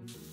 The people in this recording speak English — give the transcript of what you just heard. mm you.